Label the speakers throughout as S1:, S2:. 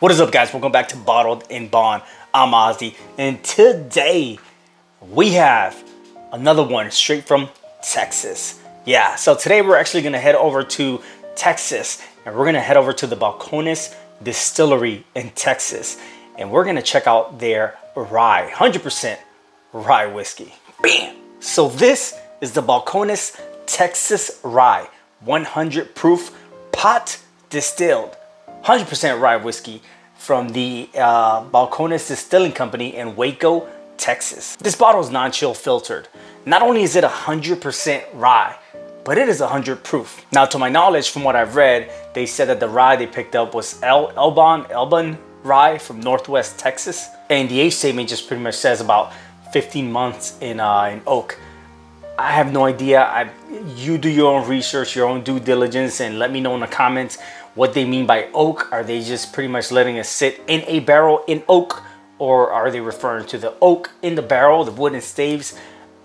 S1: What is up guys? Welcome back to Bottled in Bond. I'm Ozzy and today we have another one straight from Texas. Yeah, so today we're actually gonna head over to Texas and we're gonna head over to the Balcones Distillery in Texas and we're gonna check out their rye, 100% rye whiskey. Bam! So this is the Balcones Texas Rye, 100 proof pot distilled, 100% rye whiskey from the uh, Balcones Distilling Company in Waco, Texas. This bottle is non-chill filtered. Not only is it 100% rye, but it is 100 proof. Now, to my knowledge, from what I've read, they said that the rye they picked up was El Elbon, Elbon rye from Northwest Texas. And the age statement just pretty much says about 15 months in, uh, in oak. I have no idea. I, you do your own research, your own due diligence, and let me know in the comments what they mean by oak. Are they just pretty much letting it sit in a barrel in oak, or are they referring to the oak in the barrel, the wooden staves?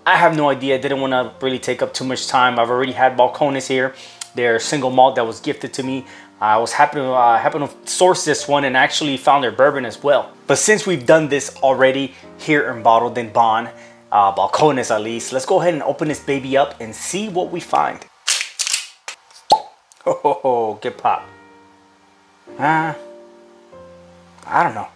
S1: I have no idea. I didn't want to really take up too much time. I've already had Balcones here. Their single malt that was gifted to me. I was happy to, uh, to source this one and actually found their bourbon as well. But since we've done this already here in Bottled in Bond, uh, Balcones at least, let's go ahead and open this baby up and see what we find. Oh, get pop. Uh, I don't know.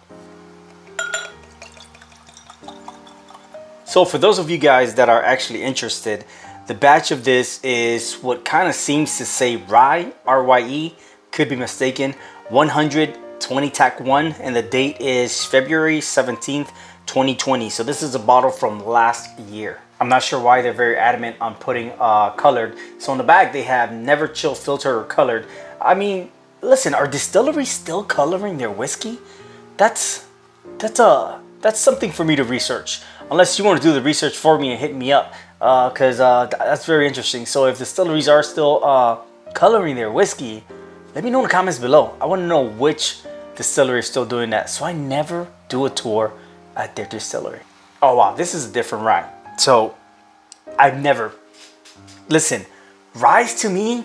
S1: So for those of you guys that are actually interested, the batch of this is what kind of seems to say rye, R-Y-E, could be mistaken, 120 TAC 1 and the date is February 17th, 2020. So this is a bottle from last year. I'm not sure why they're very adamant on putting uh, colored. So on the back they have never chill filter or colored. I mean, listen, are distilleries still coloring their whiskey? That's that's uh, that's something for me to research. Unless you want to do the research for me and hit me up, because uh, uh, that's very interesting. So if distilleries are still uh, coloring their whiskey, let me know in the comments below. I want to know which distillery is still doing that, so I never do a tour at their distillery. Oh wow, this is a different rye. So I've never listen. Ryes to me,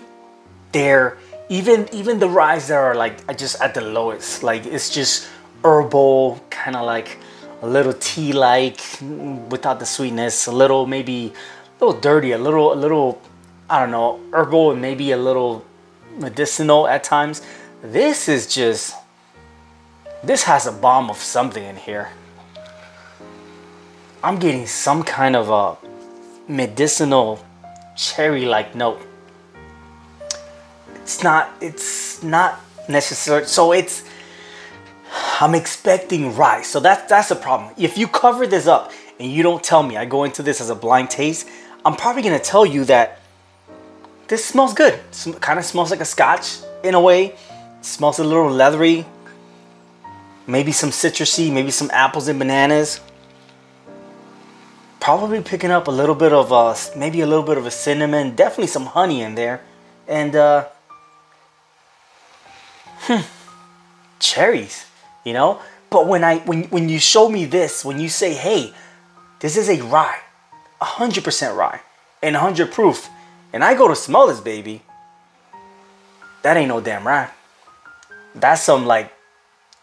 S1: they're even even the ryes that are like just at the lowest. Like it's just herbal, kind of like a little tea-like without the sweetness. A little maybe a little dirty, a little a little I don't know herbal and maybe a little medicinal at times. This is just this has a bomb of something in here. I'm getting some kind of a medicinal cherry-like note. It's not, it's not necessary. So it's, I'm expecting rice. So that's, that's the problem. If you cover this up and you don't tell me, I go into this as a blind taste, I'm probably gonna tell you that this smells good. Kind of smells like a scotch in a way. It smells a little leathery. Maybe some citrusy, maybe some apples and bananas probably picking up a little bit of uh, maybe a little bit of a cinnamon, definitely some honey in there, and uh, hmm, cherries, you know. But when I when when you show me this, when you say, "Hey, this is a rye, hundred percent rye, and hundred proof," and I go to smell this baby, that ain't no damn rye. That's some like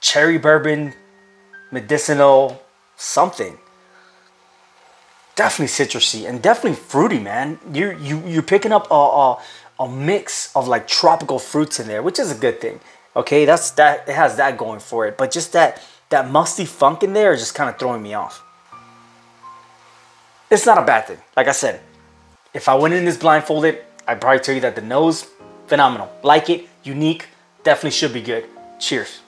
S1: cherry bourbon, medicinal something definitely citrusy and definitely fruity, man. You're you you're picking up a, a, a mix of like tropical fruits in there, which is a good thing. Okay, that's that it has that going for it. But just that that musty funk in there is just kind of throwing me off. It's not a bad thing. Like I said, if I went in this blindfolded, I'd probably tell you that the nose, phenomenal. Like it, unique, definitely should be good. Cheers.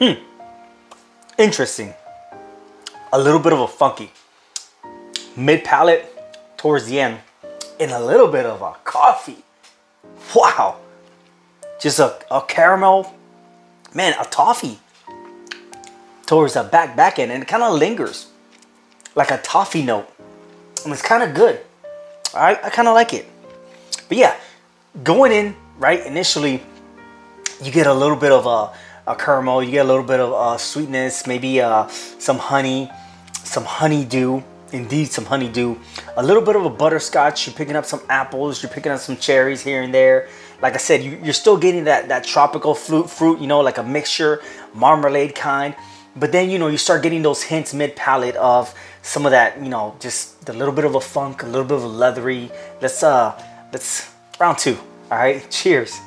S1: Hmm. Interesting. A little bit of a funky. Mid palate towards the end. And a little bit of a coffee. Wow. Just a, a caramel. Man, a toffee. Towards the back back end. And it kind of lingers. Like a toffee note. And it's kind of good. I, I kind of like it. But yeah, going in, right, initially, you get a little bit of a a caramel. You get a little bit of uh, sweetness, maybe uh, some honey, some honeydew indeed some honeydew, a little bit of a butterscotch. You're picking up some apples. You're picking up some cherries here and there. Like I said, you, are still getting that that tropical fruit, fruit. You know, like a mixture, marmalade kind. But then you know you start getting those hints mid palate of some of that. You know, just a little bit of a funk, a little bit of a leathery. Let's uh, let's round two. All right, cheers.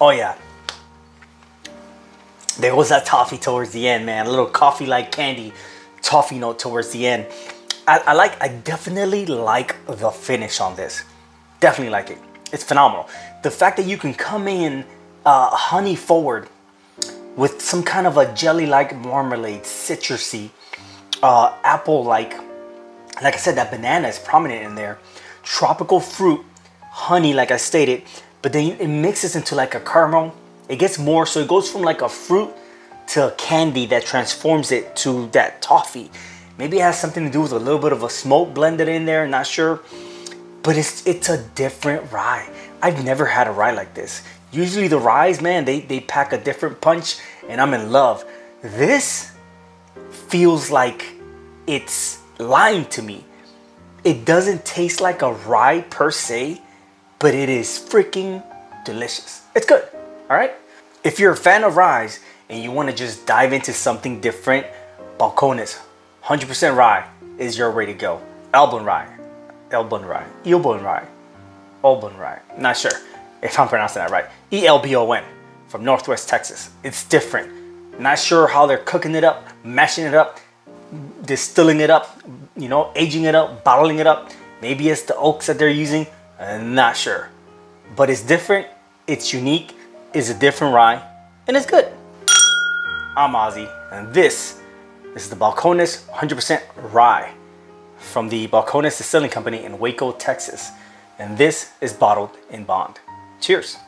S1: Oh yeah. There was that toffee towards the end, man. A little coffee-like candy toffee note towards the end. I, I, like, I definitely like the finish on this. Definitely like it. It's phenomenal. The fact that you can come in uh, honey forward with some kind of a jelly-like marmalade, citrusy, uh, apple-like. Like I said, that banana is prominent in there. Tropical fruit, honey, like I stated, but then it mixes into like a caramel. It gets more, so it goes from like a fruit to a candy that transforms it to that toffee. Maybe it has something to do with a little bit of a smoke blended in there, not sure. But it's it's a different rye. I've never had a rye like this. Usually the ryes, man, they, they pack a different punch and I'm in love. This feels like it's lying to me. It doesn't taste like a rye per se, but it is freaking delicious. It's good, all right? If you're a fan of rye and you wanna just dive into something different, Balcones 100% rye is your way to go. Elbon rye, Elbon rye, Elbon rye, Elbon rye, not sure if I'm pronouncing that right. E-L-B-O-N from Northwest Texas. It's different. Not sure how they're cooking it up, mashing it up, distilling it up, you know, aging it up, bottling it up. Maybe it's the oaks that they're using. Not sure. But it's different, it's unique, it's a different rye, and it's good. I'm Ozzy, and this is the Balcones 100% Rye from the Balcones Distilling Company in Waco, Texas. And this is bottled in bond. Cheers.